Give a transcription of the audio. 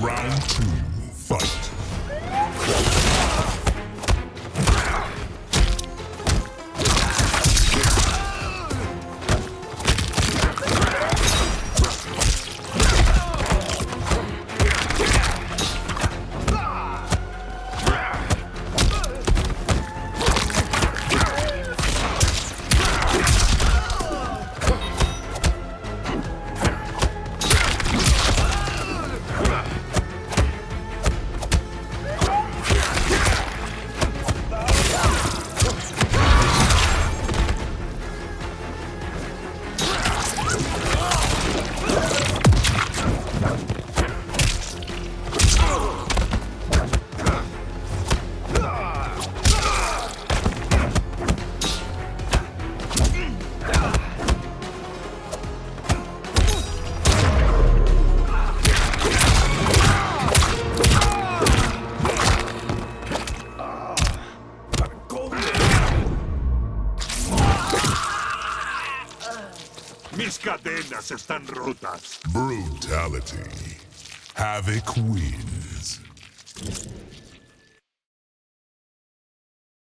Round two, fight. Mis cadenas están rotas. Brutality. Havoc wins.